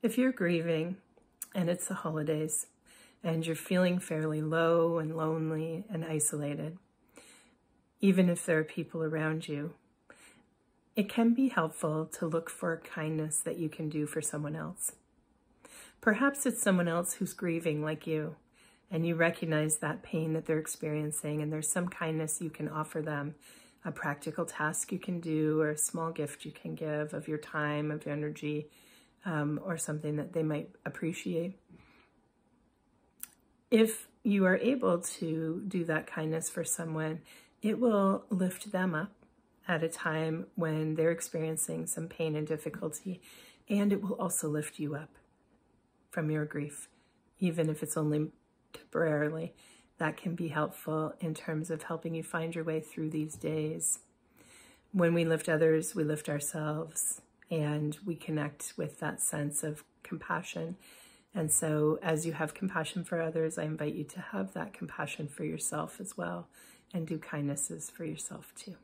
If you're grieving and it's the holidays and you're feeling fairly low and lonely and isolated, even if there are people around you, it can be helpful to look for kindness that you can do for someone else. Perhaps it's someone else who's grieving like you, and you recognize that pain that they're experiencing, and there's some kindness you can offer them, a practical task you can do, or a small gift you can give of your time, of your energy, um, or something that they might appreciate. If you are able to do that kindness for someone, it will lift them up at a time when they're experiencing some pain and difficulty, and it will also lift you up from your grief, even if it's only temporarily. That can be helpful in terms of helping you find your way through these days. When we lift others, we lift ourselves and we connect with that sense of compassion. And so, as you have compassion for others, I invite you to have that compassion for yourself as well and do kindnesses for yourself too.